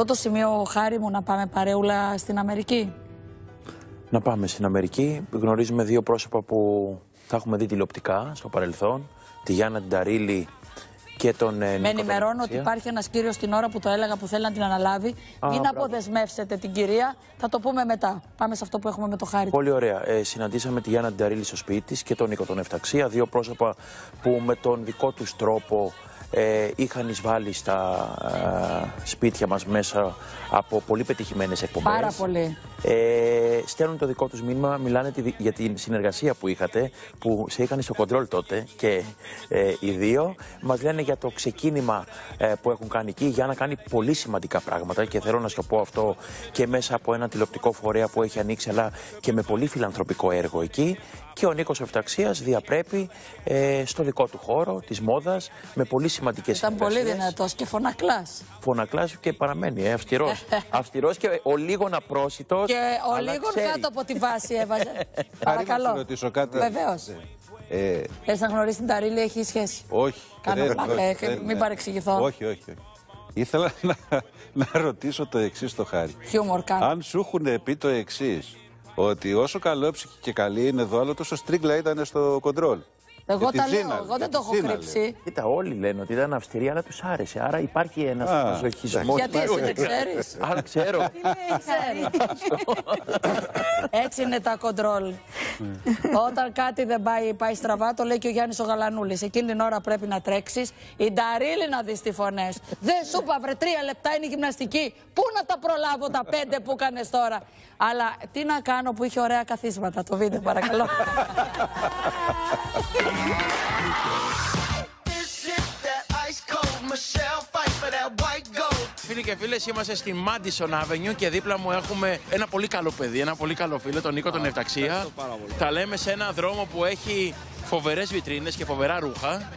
Αυτό το σημείο, χάρη μου, να πάμε παρέουλα στην Αμερική; Να πάμε στην Αμερική. Γνωρίζουμε δύο πρόσωπα που θα έχουμε δει τηλεοπτικά στο παρελθόν. Τη Γιάννα Νταρίλη και τον ε, Με ενημερώνω ότι υπάρχει ένας κύριος την ώρα που το έλεγα που θέλει να την αναλάβει. Α, Μην μπράβο. αποδεσμεύσετε την κυρία. Θα το πούμε μετά. Πάμε σε αυτό που έχουμε με το χάρη. Πολύ ωραία. Ε, συναντήσαμε τη Γιάννα Νταρίλη στο σπίτι της και τον Νίκο τον Εφταξία. Δύο πρόσωπα που με τον δικό τους τρόπο ε, είχαν εισβάλει στα ε, σπίτια μας μέσα από πολύ πετυχημένες εκπομπές. Πάρα πολύ. Ε, στέλνουν το δικό τους μήνυμα, μιλάνε τη- για την συνεργασία που είχατε, που σε είχαν στο κοντρόλ τότε και ε, οι δύο. Μας λένε για το ξεκίνημα ε, που έχουν κάνει εκεί, για να κάνει πολύ σημαντικά πράγματα και θέλω να σου το πω αυτό και μέσα από ένα τηλεοπτικό φορέα που έχει ανοίξει, αλλά και με πολύ φιλανθρωπικό έργο εκεί. Και ο Νίκος Εφταξίας διαπρέπει ε, στο δικό του χώρο της μόδας με πολύ σημαντικές Ήταν πολύ συνεργασίες. δυνατός και φωνακλάς. Φωνακλάς και παραμένει, ε, αυστηρός. αυστηρός και ο λίγον απρόσιτος. Και ο αλλά λίγο ξέρει. κάτω από τη βάση έβαζε. Χάρη, να σε Παρακαλώ. ρωτήσω κάτι. Βεβαίως. Ε, Θες να γνωρίσεις την Ταρίλη, έχει σχέση; όχι. Κάνω δεν- πλάκα, όχι, ε, δεν- μην ναι. παρεξηγηθώ. Όχι, όχι, όχι. Ήθελα να, να ρωτήσω το εξής στο χάρη. Χιούμορ κάνω. Αν σου έχουν πει το εξής, ότι όσο καλόψυχη και καλή είναι εδώ, άλλο τόσο στρίγκλα ήταν στο κοντρόλ. Εγώ Για τη τα λέω, Ζήνα, εγώ για δεν τη το έχω Ζήνα, κρύψει. λέει. Κοίτα, όλοι λένε ότι ήταν αυστηρή, αλλά τους άρεσε. Άρα υπάρχει ένας Α, μαζοχισμό. Γιατί εσύ δεν ξέρεις; Άρα ξέρω. Έτσι είναι τα κοντρόλ. Όταν κάτι δεν πάει, πάει στραβά, το λέει και ο Γιάννης ο Γαλανούλης. Εκείνη την ώρα πρέπει να τρέξεις. Η Νταρίλη να δεις τις φωνές. Δεν σου είπα, βρε, τρία λεπτά είναι η γυμναστική. Πού να τα προλάβω τα πέντε που έκανες τώρα; Αλλά τι να κάνω που είχε ωραία καθίσματα. Το βίντεο, παρακαλώ. This is that ice cold Michelle fight for that white gold. Φίλοι και φίλες, είμαστε στη Madison Avenue και δίπλα μου έχουμε ένα πολύ καλό παιδί, ένα πολύ καλό φίλο, τον Νίκο τον Ευταξία. Τα λέμε σε ένα δρόμο που έχει φοβερές βιτρίνες και φοβερά ρούχα.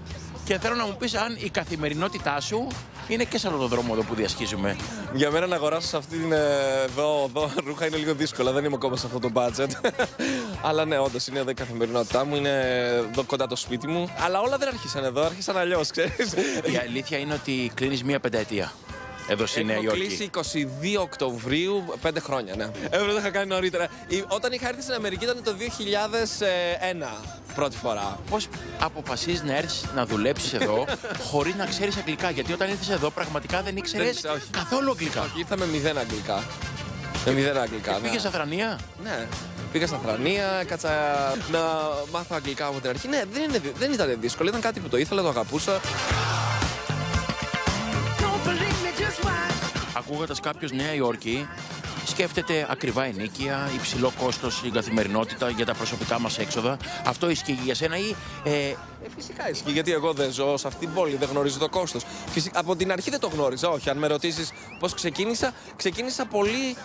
Και θέλω να μου πεις αν η καθημερινότητά σου είναι και σε αυτό το δρόμο εδώ που διασχίζουμε. Για μένα να αγοράσω σε αυτή την ε, εδώ, εδώ ρούχα είναι λίγο δύσκολο. Δεν είμαι ακόμα σε αυτό το budget. Αλλά ναι, όντως είναι εδώ η καθημερινότητά μου. Είναι εδώ κοντά το σπίτι μου. Αλλά όλα δεν άρχισαν εδώ, άρχισαν αλλιώς, ξέρεις. Η αλήθεια είναι ότι κλείνεις μία πενταετία εδώ στη Νέα Έχω Υόρκη. κλείσει 22 Οκτωβρίου, πέντε χρόνια, ναι. Έπρεπε να είχα κάνει νωρίτερα. Η- Όταν είχα έρθει στην Αμερική ήταν το 2001 πρώτη φορά. Πώς αποφασίζεις να έρθεις να δουλέψεις εδώ χωρίς να ξέρεις αγγλικά; Γιατί όταν ήρθες εδώ πραγματικά δεν ήξερες Δεν ήξερα, όχι. καθόλου αγγλικά. Όχι, ήρθα με μηδέν αγγλικά. Με μηδέν αγγλικά. ναι. Πήγες στα θρανία. Ναι. Πήγα στα Θρανία, κάτσα να μάθω αγγλικά από την αρχή. Ναι, δεν, είναι, δεν ήταν δύσκολο. Ήταν κάτι που το ήθελα, το αγαπούσα. Ακούγοντας κάποιος Νέα Υόρκη, σκέφτεται ακριβά ενίκεια, υψηλό κόστος στην καθημερινότητα για τα προσωπικά μας έξοδα. Αυτό ισχύει για σένα ή. Ε, Ε, φυσικά ισχύει, γιατί εγώ δεν ζω σε αυτήν την πόλη, δεν γνωρίζω το κόστος. Από την αρχή δεν το γνώριζα, όχι. Αν με ρωτήσεις πώς ξεκίνησα, ξεκίνησα πολύ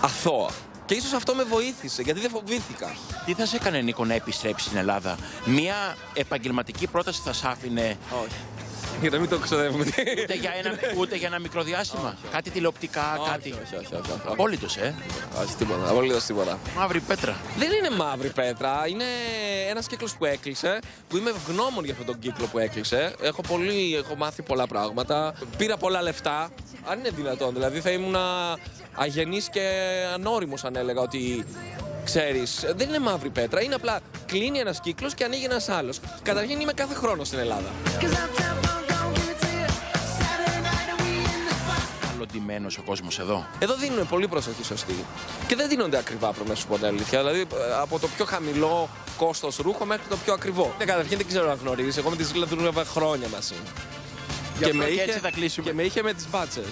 αθώα. Και ίσως αυτό με βοήθησε, γιατί δεν φοβήθηκα. τι θα σε έκανε, Νίκο, να επιστρέψεις στην Ελλάδα; Μία επαγγελματική πρόταση θα σ' άφηνε Όχι. Για να μην το ξοδεύουμε. ούτε για ένα, ούτε για ένα μικρό διάστημα. Κάτι τηλεοπτικά, κάτι. Όχι, όχι, όχι. όχι, όχι. Απόλυτος, ε. Όχι, τίποτα. Απολύτω τίποτα. Μαύρη πέτρα. Δεν είναι μαύρη πέτρα, είναι ένας κύκλος που έκλεισε, που είμαι ευγνώμων για αυτόν τον κύκλο που έκλεισε. Έχω, πολύ, έχω μάθει πολλά πράγματα. Πήρα πολλά λεφτά, αν είναι δυνατόν. Δηλαδή θα ήμουν αγενής και ανώριμος αν έλεγα ότι. Ξέρεις, δεν είναι μαύρη πέτρα, είναι απλά κλείνει ένας κύκλος και ανοίγει ένας άλλος. Καταρχήν είμαι κάθε χρόνο στην Ελλάδα. Spot. Καλοντημένο ο κόσμος εδώ; Εδώ δίνουν πολύ προσοχή σωστή. Και δεν δίνονται ακριβά προμέσου σου πω την αλήθεια. Δηλαδή ε, από το πιο χαμηλό κόστος ρούχο μέχρι το πιο ακριβό. Ναι, καταρχήν δεν ξέρω αν γνωρίζεις. Εγώ με τη Ζήλα δούλευα χρόνια μαζί. Γι' αυτό και έτσι θα κλείσουμε. και με είχε με τις μπάτσες.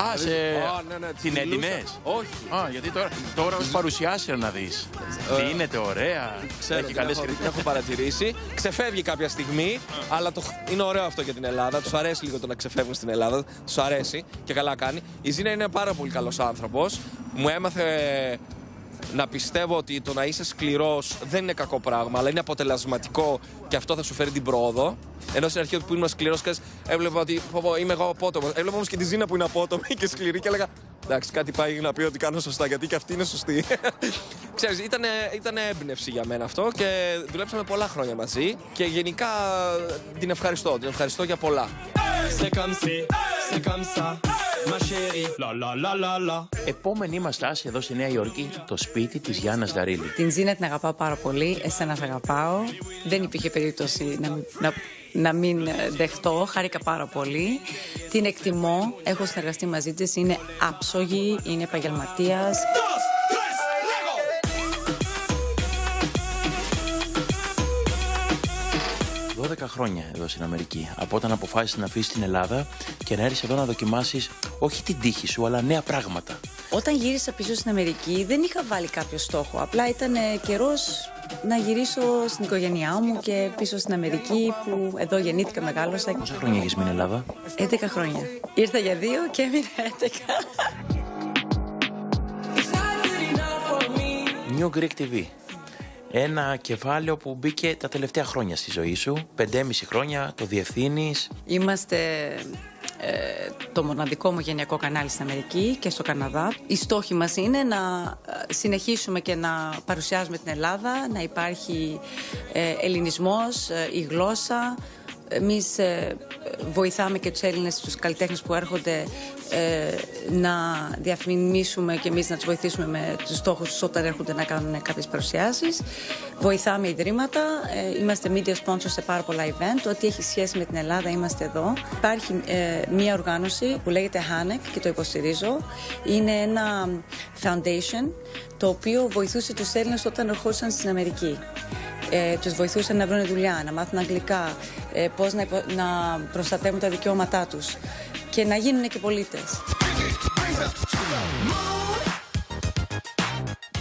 Α, σε. Α, ναι, ναι, τις Την μιλούσα. έντυνε. Όχι. Α, γιατί τώρα, τώρα μα παρουσιάσει να δεις. Δίνεται ωραία. Ξέρω, Έχει την καλές έχω, την έχω παρατηρήσει. Ξεφεύγει κάποια στιγμή, αλλά το, είναι ωραίο αυτό για την Ελλάδα. Τους αρέσει λίγο το να ξεφεύγουν στην Ελλάδα. Τους αρέσει και καλά κάνει. Η Ζήνα είναι πάρα πολύ καλός άνθρωπος. Μου έμαθε να πιστεύω ότι το να είσαι σκληρός δεν είναι κακό πράγμα, αλλά είναι αποτελεσματικό και αυτό θα σου φέρει την πρόοδο. Ενώ στην αρχή που ήμουν σκληρός, έβλεπα ότι πω, πω, είμαι εγώ απότομος. Έβλεπα όμως και τη Ζήνα που είναι απότομη και σκληρή και έλεγα Εντάξει, κάτι πάει να πει ότι κάνω σωστά, γιατί και αυτή είναι σωστή. Ξέρεις, ήταν, ήταν έμπνευση για μένα αυτό και δουλέψαμε πολλά χρόνια μαζί και γενικά την ευχαριστώ, την ευχαριστώ για πολλά. C'est comme si, c'est comme ça. ma chérie. La la la la la. Επόμενη μας στάση εδώ στη Νέα Υόρκη, το σπίτι της Γιάννας Δαρίλη. Την Ζήνα την αγαπάω πάρα πολύ, εσένα σε αγαπάω. Δεν υπήρχε περίπτωση να, μην- να, να μην ε, δεχτώ, χάρηκα πάρα πολύ. Την εκτιμώ, έχω συνεργαστεί μαζί της, είναι άψογη, είναι επαγγελματίας. Χρόνια εδώ στην Αμερική. Από όταν αποφάσισε να αφήσει την Ελλάδα και να έρθει εδώ να δοκιμάσεις όχι την τύχη σου, αλλά νέα πράγματα. Όταν γύρισα πίσω στην Αμερική δεν είχα βάλει κάποιο στόχο, απλά ήταν ε, καιρός να γυρίσω στην οικογένειά μου και πίσω στην Αμερική που εδώ γεννήθηκα, μεγάλωσα. Πόσα χρόνια έχεις μείνει Ελλάδα, 11 χρόνια. Ήρθα για δύο και έμεινα 11. New Greek TV. Ένα κεφάλαιο που μπήκε τα τελευταία χρόνια στη ζωή σου. 5,5 χρόνια, το διευθύνεις. Είμαστε ε, το μοναδικό ομογενειακό κανάλι στην Αμερική και στο Καναδά. Η στόχη μας είναι να ε, συνεχίσουμε και να παρουσιάζουμε την Ελλάδα, να υπάρχει ε, ελληνισμός, ε, η γλώσσα. Εμείς ε, βοηθάμε και τους Έλληνες, τους καλλιτέχνες που έρχονται ε, να διαφημίσουμε και εμείς να τους βοηθήσουμε με τους στόχους τους όταν έρχονται να κάνουν κάποιες παρουσιάσεις. Βοηθάμε ιδρύματα, ε, είμαστε media sponsors σε πάρα πολλά event. Ό,τι έχει σχέση με την Ελλάδα είμαστε εδώ. Υπάρχει ε, μία οργάνωση που λέγεται HANEC και το υποστηρίζω. Είναι ένα foundation το οποίο βοηθούσε τους Έλληνες όταν ερχόντουσαν στην Αμερική. Ε, τους βοηθούσαν να βρουν δουλειά, να μάθουν αγγλικά, ε, πώς να, υπο- να προστατεύουν τα δικαιώματά τους και να γίνουν και πολίτες.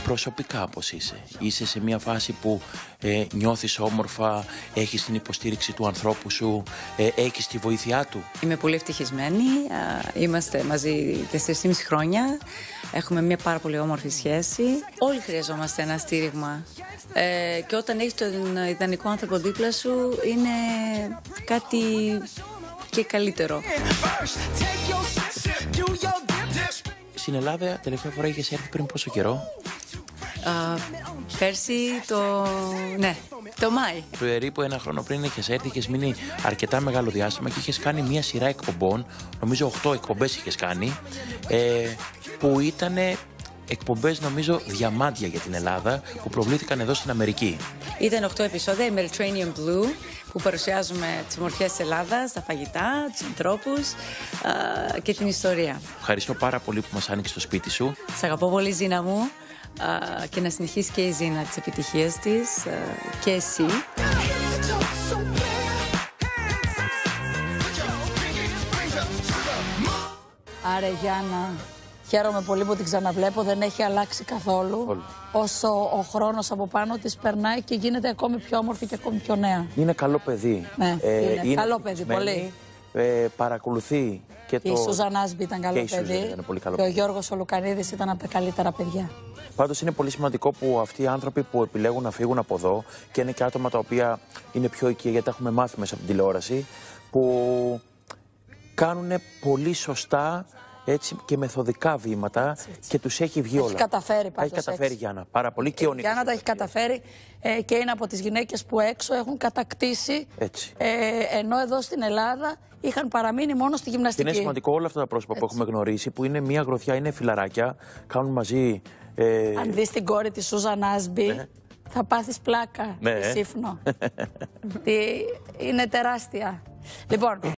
Προσωπικά πώς είσαι; Είσαι σε μια φάση που ε, νιώθεις όμορφα, έχεις την υποστήριξη του ανθρώπου σου, ε, έχεις τη βοήθειά του; Είμαι πολύ ευτυχισμένη. Α, Είμαστε μαζί 4,5 χρόνια. Έχουμε μια πάρα πολύ όμορφη σχέση. Όλοι χρειαζόμαστε ένα στήριγμα. Ε, και όταν έχεις τον ιδανικό άνθρωπο δίπλα σου, είναι κάτι και καλύτερο. Take your shit, do your dip. Στην Ελλάδα τελευταία φορά είχες έρθει πριν πόσο καιρό; Α, πέρσι το... ναι, το Μάη. Περίπου ένα χρόνο πριν είχες έρθει, είχες μείνει αρκετά μεγάλο διάστημα και είχες κάνει μια σειρά εκπομπών. Νομίζω 8 εκπομπές είχες κάνει. Ε, που ήταν εκπομπές, νομίζω, διαμάντια για την Ελλάδα που προβλήθηκαν εδώ στην Αμερική. Ήταν 8 επεισόδια, η Mediterranean Blue, που παρουσιάζουμε τις ομορφιές της Ελλάδας, τα φαγητά, τους ανθρώπους α, και την ιστορία. Ευχαριστώ πάρα πολύ που μας άνοιξε το σπίτι σου. Σ' αγαπώ πολύ Ζήνα μου α, και να συνεχίσει και η Ζήνα τις επιτυχίες της α, και εσύ. Άρε Γιάννα, χαίρομαι πολύ που την ξαναβλέπω, δεν έχει αλλάξει καθόλου. Καθόλου. Όσο ο χρόνος από πάνω της περνάει και γίνεται ακόμη πιο όμορφη και ακόμη πιο νέα. Είναι καλό παιδί. Ναι, είναι. Καλό παιδί, ευτυχισμένη. Ε, παρακολουθεί και Και το. η Σούζαν Άσμπι ήταν καλό και η Σούζαν παιδί. ήταν πολύ καλό και ο παιδί. Γιώργος ο Λουκανίδης ήταν από τα καλύτερα παιδιά. Πάντως είναι πολύ σημαντικό που αυτοί οι άνθρωποι που επιλέγουν να φύγουν από εδώ και είναι και άτομα τα οποία είναι πιο οικεία, γιατί τα έχουμε μάθει μέσα από την τηλεόραση, που κάνουν πολύ σωστά έτσι, και μεθοδικά βήματα και τους έχει βγει Έχει όλα. καταφέρει Τα πάντως Έχει καταφέρει έτσι. Γιάννα πάρα πολύ και ο Η Νίκος. Γιάννα τα έχει καταφέρει ε, και είναι από τις γυναίκες που έξω έχουν κατακτήσει. Έτσι. Ε, ενώ εδώ στην Ελλάδα είχαν παραμείνει μόνο στη Και γυμναστική. είναι σημαντικό όλα αυτά τα πρόσωπα που έχουμε γνωρίσει, που είναι μια γροθιά, είναι φιλαράκια, κάνουν μαζί. Ε, Αν δεις την κόρη της Σούζαν Άσμπι, θα πάθεις πλάκα. Ναι, τη ε. Σύφνο. Τι- είναι τεράστια. Λοιπόν,